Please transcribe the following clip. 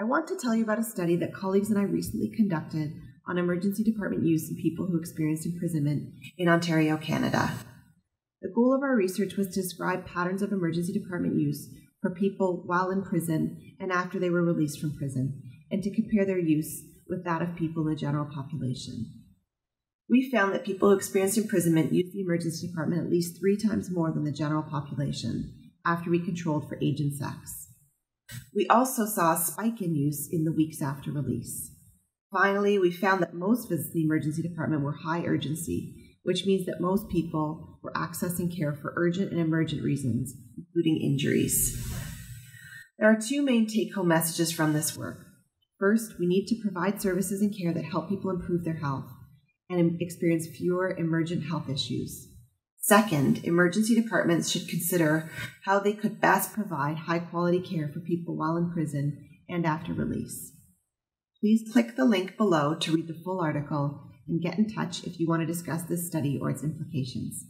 I want to tell you about a study that colleagues and I recently conducted on emergency department use in people who experienced imprisonment in Ontario, Canada. The goal of our research was to describe patterns of emergency department use for people while in prison and after they were released from prison, and to compare their use with that of people in the general population. We found that people who experienced imprisonment used the emergency department at least three times more than the general population after we controlled for age and sex. We also saw a spike in use in the weeks after release. Finally, we found that most visits to the emergency department were high urgency, which means that most people were accessing care for urgent and emergent reasons, including injuries. There are two main take home messages from this work. First, we need to provide services and care that help people improve their health and experience fewer emergent health issues. Second, emergency departments should consider how they could best provide high quality care for people while in prison and after release. Please click the link below to read the full article and get in touch if you want to discuss this study or its implications.